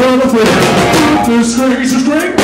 brother friend. This crazy Strength.